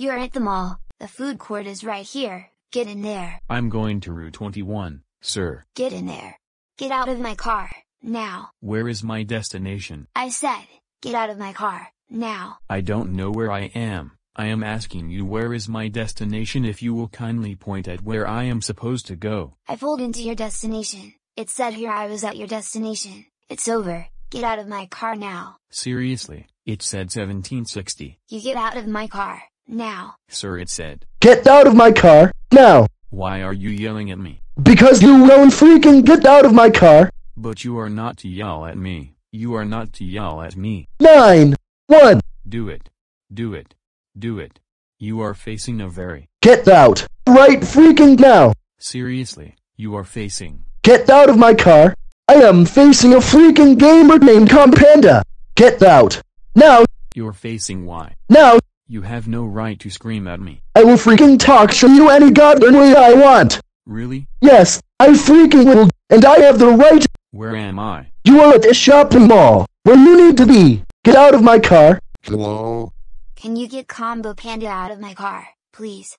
You're at the mall, the food court is right here, get in there, I'm going to Route 21, sir. get in there. Get out of my car, now. Where is my destination? I said, get out of my car, now. I don't know where I am. I am asking you where is my destination if you will kindly point at where I am supposed to go. I pulled into your destination, it said here I was at your destination, it's over, get out of my car now. Seriously, it said 1760. You get out of my car, now. Sir, it said. Get out of my car, now! Why are you yelling at me? Because you won't freaking get out of my car! But you are not to yell at me. You are not to yell at me. Nine! One! Do it. Do it. Do it. You are facing a very. Get out! Right freaking now! Seriously, you are facing. Get out of my car! I am facing a freaking gamer named Combo Panda! Get out! Now! You're facing why? Now! You have no right to scream at me. I will freaking talk to you any goddamn way I want! Really? Yes, I freaking will, and I have the right! Where am I? You are at the shopping mall, where you need to be! Get out of my car! Hello? Can you get Combo Panda out of my car, please?